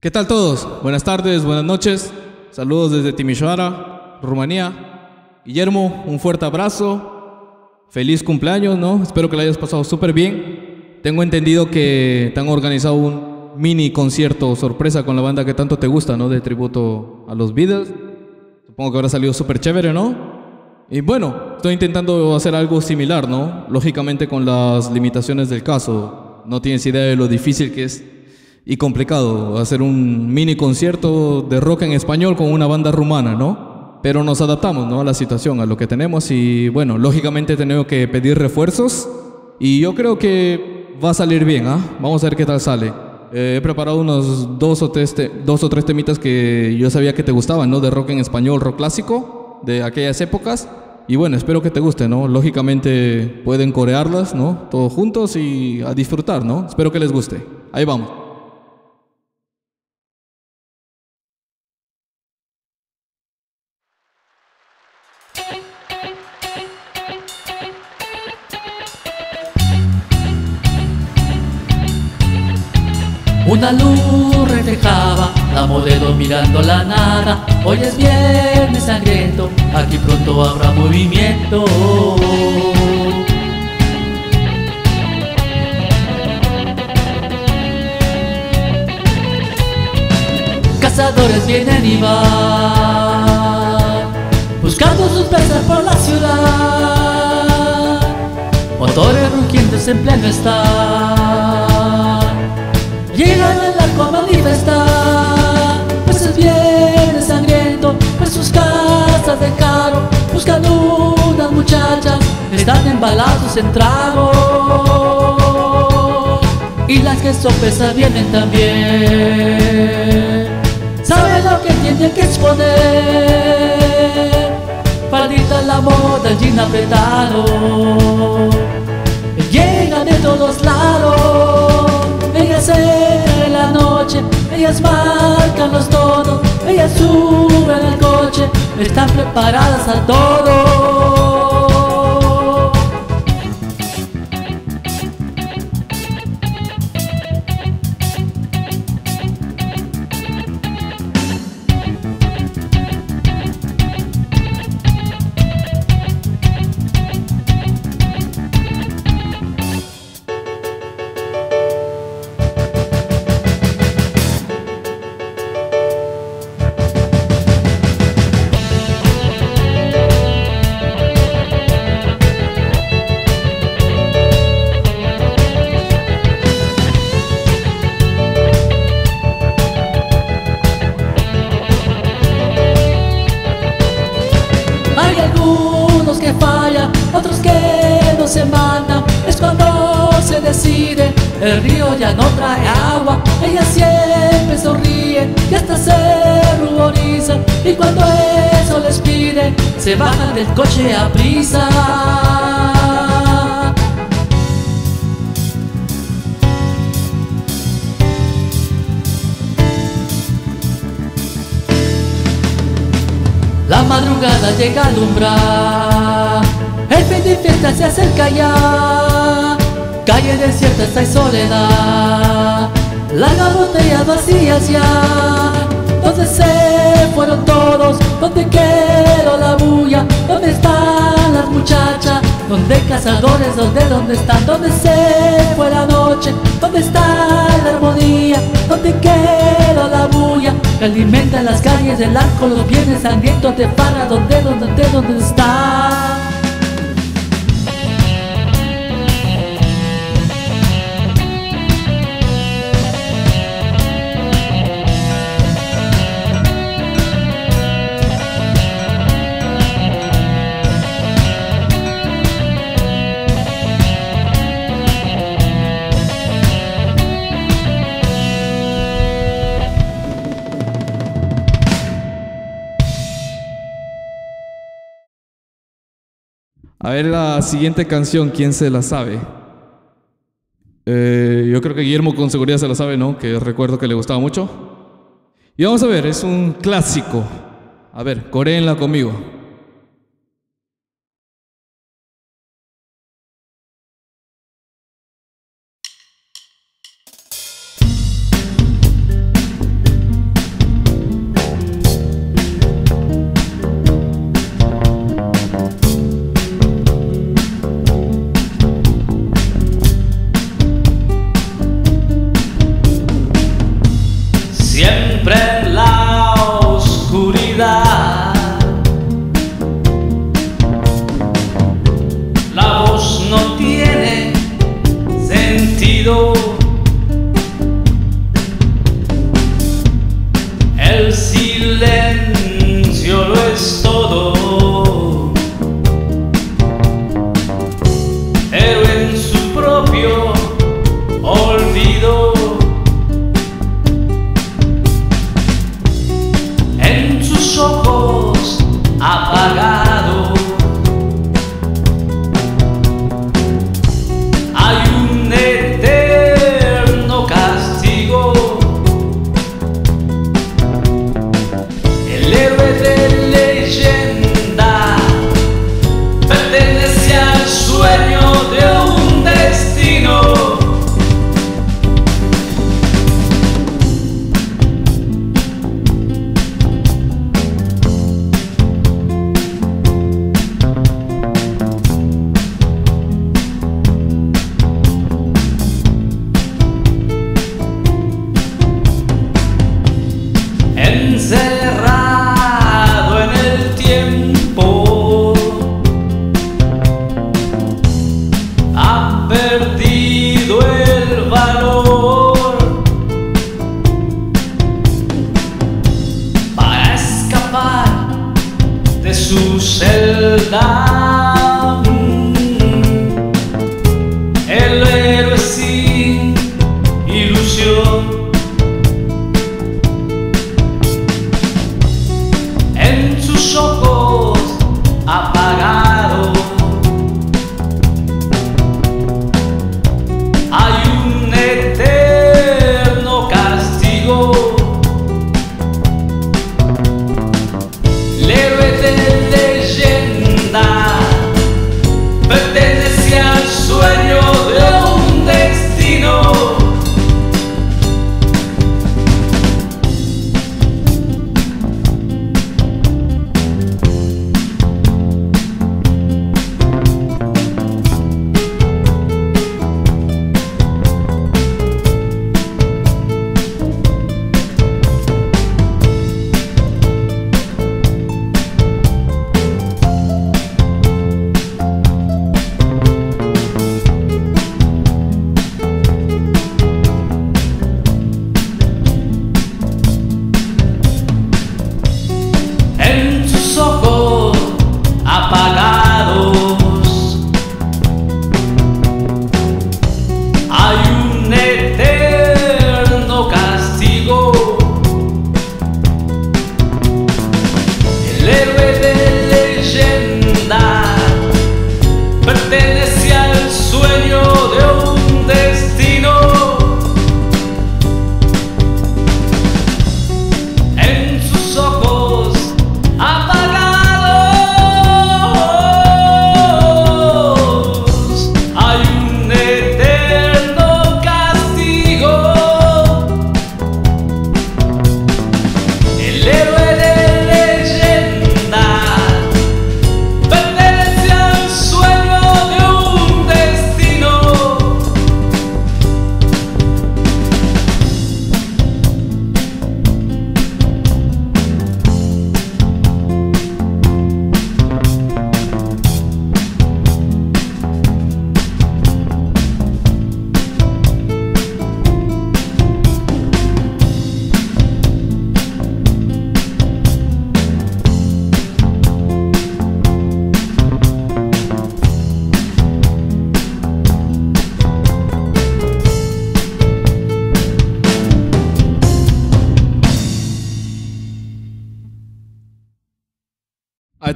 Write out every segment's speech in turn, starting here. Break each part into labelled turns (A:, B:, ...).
A: ¿Qué tal todos? Buenas tardes, buenas noches. Saludos desde Timisoara, Rumanía. Guillermo, un fuerte abrazo. Feliz cumpleaños, ¿no? Espero que lo hayas pasado súper bien. Tengo entendido que te han organizado un mini concierto sorpresa con la banda que tanto te gusta, ¿no? De tributo a los Beatles. Supongo que habrá salido súper chévere, ¿no? Y bueno, estoy intentando hacer algo similar, ¿no? Lógicamente con las limitaciones del caso. No tienes idea de lo difícil que es y complicado hacer un mini concierto de rock en español con una banda rumana, ¿no? Pero nos adaptamos, ¿no? A la situación, a lo que tenemos y bueno, lógicamente tenemos que pedir refuerzos y yo creo que va a salir bien, ¿ah? Vamos a ver qué tal sale. Eh, he preparado unos dos o, tres dos o tres temitas que yo sabía que te gustaban, ¿no? De rock en español, rock clásico, de aquellas épocas. Y bueno, espero que te guste, ¿no? Lógicamente pueden corearlas, ¿no? Todos juntos y a disfrutar, ¿no? Espero que les guste. Ahí vamos.
B: Viernes sangriento, aquí pronto habrá movimiento. Cazadores vienen y van, buscando sus presas por la ciudad. Motores rugientes en pleno están. Llegan al arco a manifestar de caro Buscan unas muchachas Están embalados en trago Y las que sopesas vienen también. Saben lo que tienen que exponer Faldita la moda, jean apretado. Llegan de todos lados. Ellas en la noche, ellas marcan están preparadas a todo. Hay algunos que fallan, otros que no se mandan. Es cuando se decide, el río ya no trae agua. Ella siempre sonríe y hasta se ruboriza. Y cuando eso les pide, se bajan del coche a prisa. La madrugada llega a alumbrar El fin de fiesta se acerca ya Calle desierta está en soledad Largas botellas vacías ya ¿Dónde se fueron todos? ¿Dónde quedó la bulla? ¿Dónde están las muchachas? ¿Dónde cazadores? ¿Dónde, dónde están? ¿Dónde se fue la noche? ¿Dónde está la armonía? Del arco, los bienes sangrientos de para ¿Dónde, dónde, dónde, dónde
A: A ver la siguiente canción, ¿quién se la sabe? Eh, yo creo que Guillermo con seguridad se la sabe, ¿no? Que recuerdo que le gustaba mucho. Y vamos a ver, es un clásico. A ver, coreenla conmigo.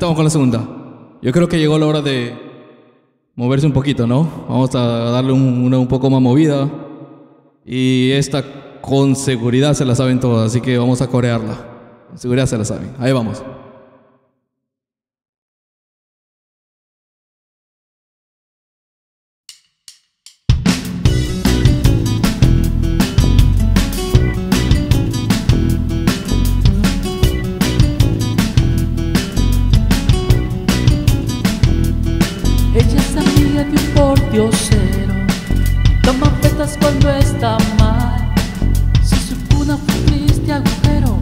A: Estamos con la segunda. Yo creo que llegó la hora de moverse un poquito, ¿no? Vamos a darle una un poco más movida. Y esta con seguridad se la saben todas, así que vamos a corearla. Con seguridad se la saben. Ahí vamos.
B: Si su cuna fue un triste agujero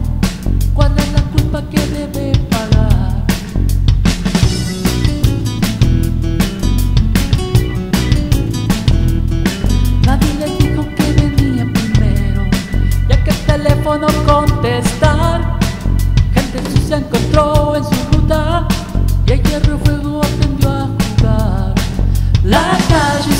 B: ¿Cuál es la culpa que debe pagar? Nadie le dijo que venía primero Ya que el teléfono contestar. Gente sucia encontró en su ruta Y el hierro fuego aprendió a jugar. La calle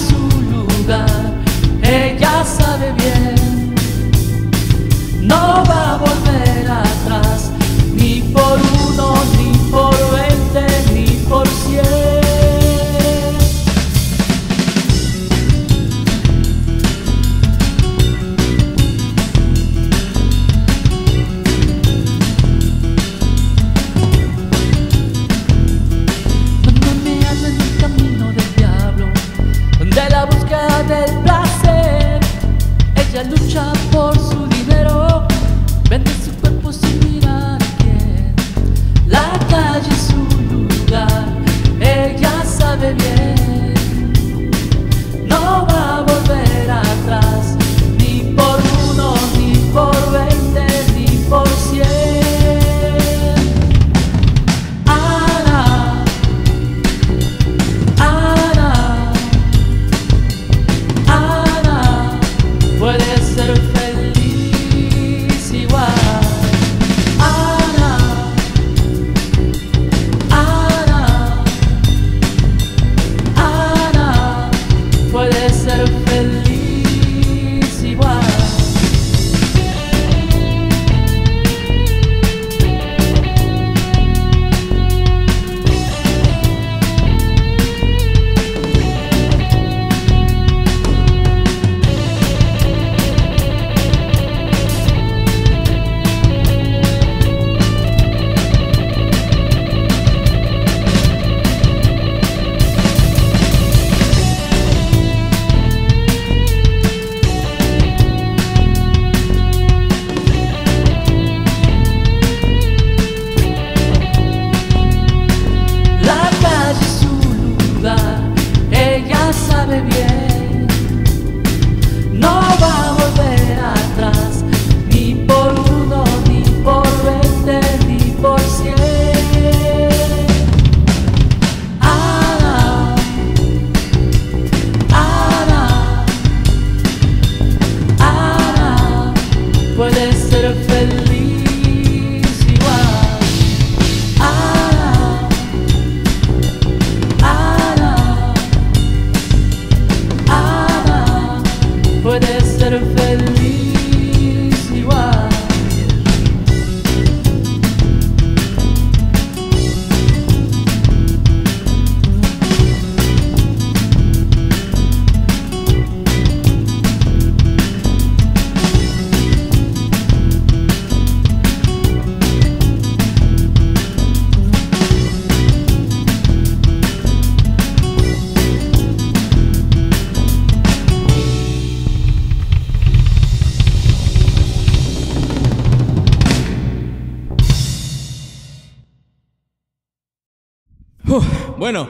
A: bueno,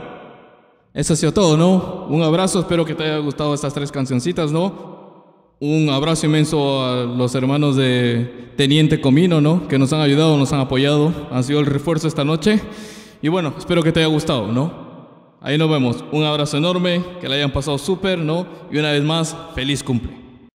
A: eso ha sido todo, ¿no? Un abrazo, espero que te haya gustado estas tres cancioncitas, ¿no? Un abrazo inmenso a los hermanos de Teniente Comino, ¿no? Que nos han ayudado, nos han apoyado, han sido el refuerzo esta noche. Y bueno, espero que te haya gustado, ¿no? Ahí nos vemos. Un abrazo enorme, que la hayan pasado súper, ¿no? Y una vez más, feliz cumple.